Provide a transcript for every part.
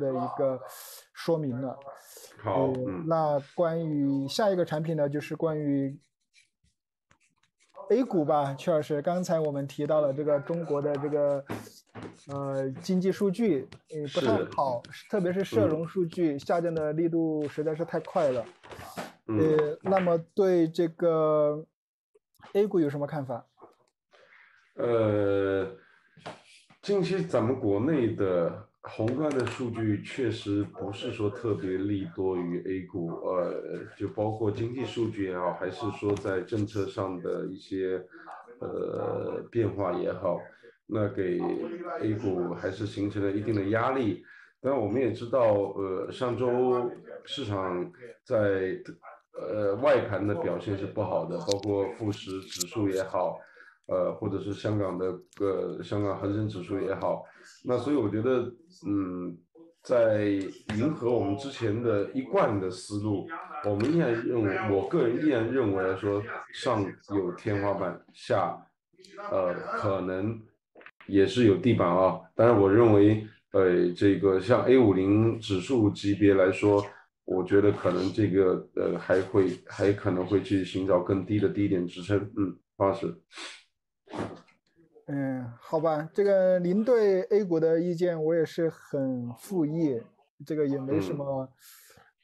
的一个说明了。好，那关于下一个产品呢，就是关于 A 股吧，曲老师，刚才我们提到了这个中国的这个呃经济数据，呃不太好，特别是社嗯融数据下降的力度实在是太快了。嗯，呃，那么对这个 A 股有什么看法？呃，近期咱们国内的宏观的数据确实不是说特别利多于 A 股，呃，就包括经济数据也好，还是说在政策上的一些呃变化也好，那给 A 股还是形成了一定的压力。但我们也知道，呃，上周市场在呃外盘的表现是不好的，包括富时指数也好，呃，或者是香港的呃香港恒生指数也好，那所以我觉得，嗯，在迎合我们之前的一贯的思路，我们依然认为，我个人依然认为来说上有天花板，下呃可能也是有地板啊。当然，我认为，呃，这个像 A 五零指数级别来说，我觉得可能这个呃还会还可能会去寻找更低的低点支撑。嗯，方老师。嗯，好吧，这个您对 A 股的意见我也是很附议，这个也没什嗯么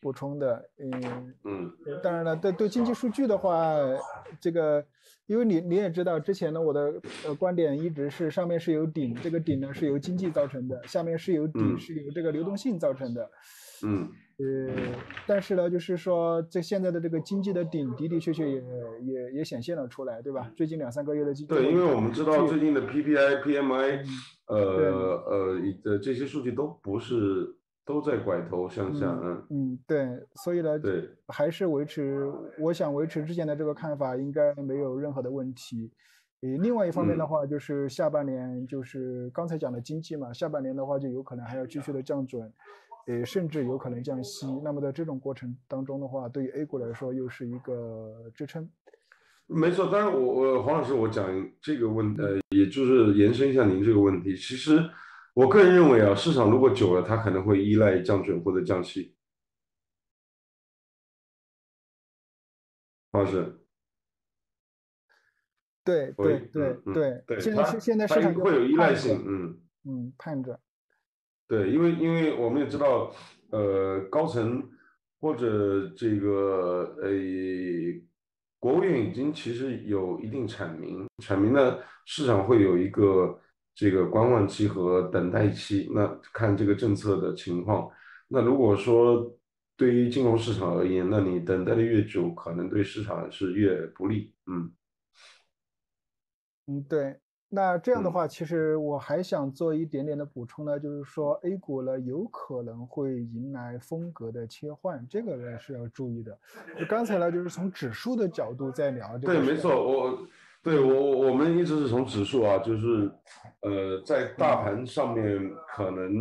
补充的。嗯，嗯呃当然了，对对经济数据的话，这个因为你你也知道，之前呢我的呃观点一直是上面是有顶，这个顶呢是由经济造成的，下面是有底，嗯是由这个流动性造成的。嗯呃，但是呢，就是说这现在的这个经济的顶的的确确也也也显现了出来，对吧？最近两三个月的经济对，因为我们知道最近的 PPI、PMI，呃呃呃这些数据都不是都在拐头向下，嗯，嗯，对，所以呢，对，还是维持，我想维持之前的这个看法，应该没有任何的问题。呃，另外一方面的嗯话，就是下半年，就是刚才讲的经济嘛，下半年的话就有可能还要继续的降准，呃，甚至有可能降息。那么在这种过程当中的话，对于 A 股来说又是一个支撑。没错。当然我，我黄老师，我讲这个问，呃，也就是延伸一下您这个问题。其实我个人认为啊，市场如果久了，它可能会依赖降准或者降息。方式，对对对对，对，现在它是现在市场会有依赖性，嗯。嗯，盼着。对，因为因为我们也知道，呃，高层或者这个呃，国务院已经其实有一定阐明，阐明了市场会有一个这个观望期和等待期，那看这个政策的情况。那如果说对于金融市场而言，那你等待的越久，可能对市场是越不利。嗯嗯，对。那这样的嗯话，其实我还想做一点点的补充呢，就是说 A 股呢有可能会迎来风格的切换，这个呢是要注意的。就刚才呢就是从指数的角度在聊这个对，没错，我对我我我们一直是从指数啊，就是呃，在大盘上面可能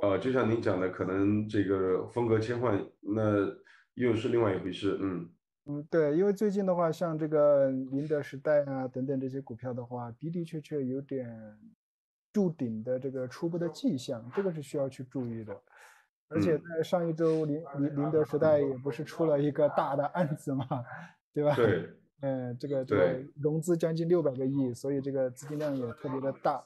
呃，就像您讲的，可能这个风格切换，那又是另外一回事。嗯嗯，对，因为最近的话，像这个宁德时代啊等等这些股票的话，的的确确有点筑顶的这个初步的迹象，这个是需要去注意的。而且嗯在上一周，宁宁宁德时代也不是出了一个大的案子嘛，对吧？对，嗯，这个这个融资将近六百个亿，所以这个资金量也特别的大。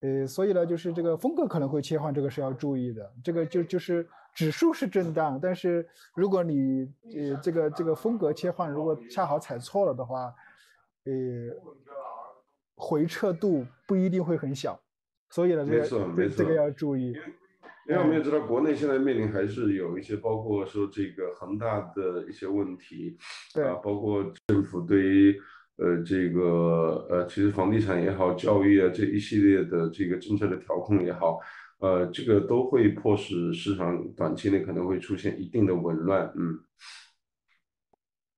呃，所以呢，就是这个风格可能会切换，这个是要注意的。这个就就是指数是震荡，但是如果你呃这个这个风格切换，如果恰好踩错了的话，呃，回撤度不一定会很小。所以呢，这个这个要注意。因为我们也知道，国内现在面临还是有一些，包括说这个恒大的一些问题，对。啊，包括政府对于呃这个呃，其实房地产也好，教育啊这一系列的这个政策的调控也好，呃，这个都会迫使市场短期内可能会出现一定的紊乱，嗯，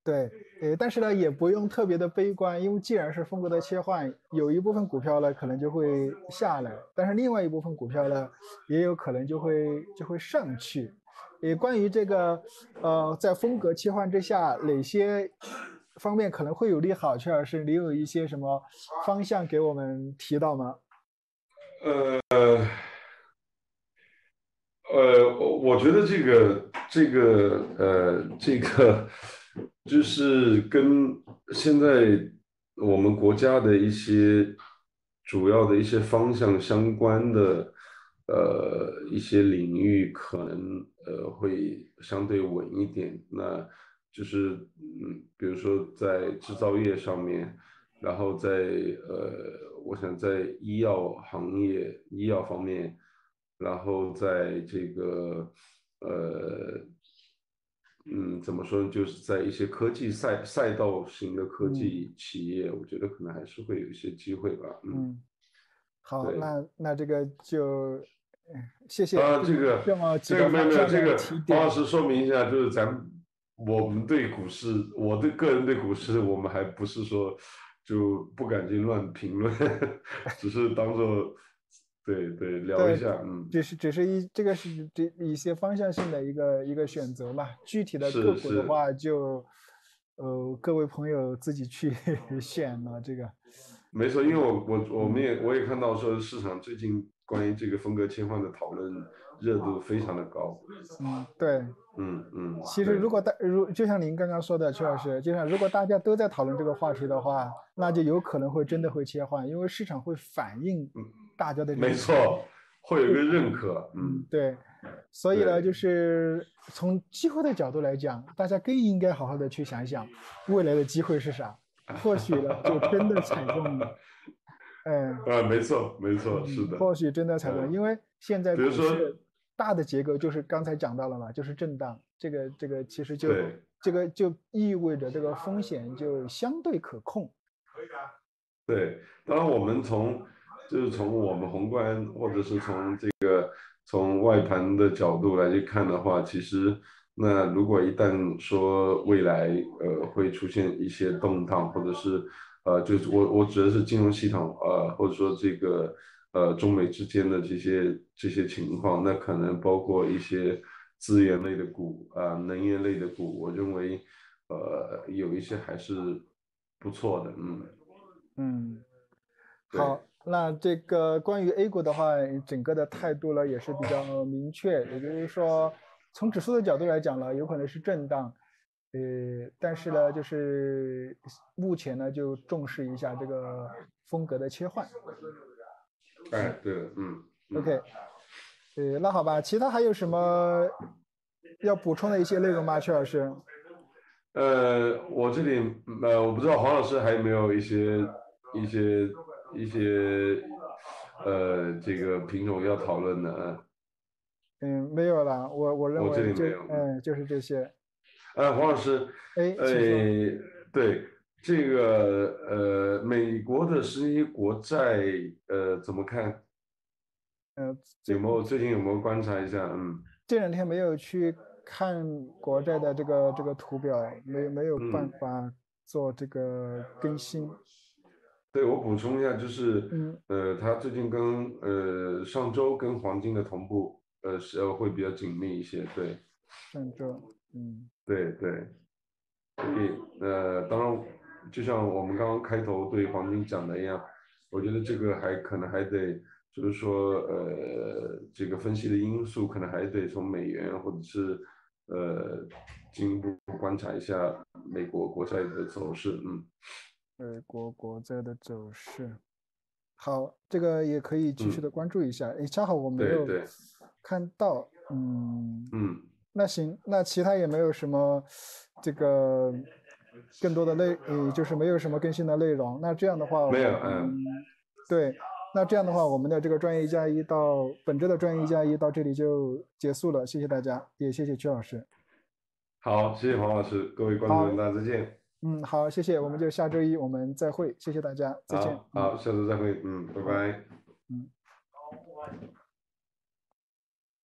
对，呃，但是呢，也不用特别的悲观，因为既然是风格的切换，有一部分股票呢可能就会下来，但是另外一部分股票呢，也有可能就会就会上去。也关于这个，呃，在风格切换之下，哪些方面可能会有利好？邱老师，你有一些什么方向给我们提到吗？呃，呃，我觉得这个这个呃这个就是跟现在我们国家的一些主要的一些方向相关的呃一些领域，可能呃会相对稳一点。那就是嗯，比如说在制造业上面，然后在呃，我想在医药行业、医药方面。然后在这个呃，嗯，怎么说呢？就是在一些科技赛赛道型的科技企业，我觉得可能还是会有一些机会吧。嗯，好，那那这个就谢谢啊，这个这么这个没有没有这个，王老师说明一下，就是咱我们对股市，我对个人对股市，我们还不是说就不敢去乱评论，只是当做。对对，聊一下，嗯，只是只是一这个是这一些方向性的一个一个选择嘛，具体的个股的话就，呃，各位朋友自己去 选了这个。没错，因为我我我们也我也看到说市场最近关于这个风格切换的讨论热度非常的高。嗯，对，嗯嗯。其实如果大如就像您刚刚说的，邱老师，就像如果大家都在讨论这个话题的话，那就有可能会真的会切换，因为市场会反映。大家的没错，会有一个认可，嗯，对，所以呢，就是从机会的角度来讲，大家更应该好好的去想想未来的机会是啥，或许呢就真的踩中了，嗯，啊，没错，没错，是的，或许真的踩中，因为现在股市大的结构就是刚才讲到了嘛，就是震荡，这个这个其实就这个就意味着这个风险就相对可控，可以的对，当然我们从。就是从我们宏观，或者是从这个从外盘的角度来去看的话，其实那如果一旦说未来呃会出现一些动荡，或者是呃就是我我指的是金融系统呃或者说这个呃中美之间的这些这些情况，那可能包括一些资源类的股啊能源类的股，我认为呃有一些还是不错的，嗯嗯，好。那这个关于 A 股的话，整个的态度呢也是比较明确，也就是说，从指数的角度来讲呢，有可能是震荡，呃，但是呢，就是目前呢就重视一下这个风格的切换。哎，对了，嗯，OK，呃，那好吧，其他还有什么要补充的一些内容吗，曲老师？呃，我这里呃，我不知道黄老师还有没有一些一些。一些呃，这个品种要讨论的，嗯，没有了，我我认为就嗯，就是这些。哎，黄老师，哎，对这个呃，美国的十年期国债呃怎么看？嗯，有没有最近有没有观察一下？嗯，这两天没有去看国债的这个这个图表，没没有办法做这个更新。对我补充一下，就是，呃，它最近跟呃上周跟黄金的同步，呃是会比较紧密一些，对。上周，嗯，对对，所以呃，当然，就像我们刚刚开头对黄金讲的一样，我觉得这个还可能还得，就是说，呃，这个分析的因素可能还得从美元或者是呃进一步观察一下美国国债的走势，嗯。美国国债的走势，好，这个也可以继续的关注一下。哎，恰好我没有看到，嗯嗯，那行，那其他也没有什么这个更多的内，呃，就是没有什么更新的内容。那这样的话，没有，嗯，对，那这样的话，我们的这个专业一加一到本周的专业一加一到这里就结束了。谢谢大家，也谢谢曲老师。好，谢谢黄老师，各位观众，大家再见。嗯，好，谢谢，我们就下周一我们再会，谢谢大家，再见。好，下周再会，嗯，拜拜。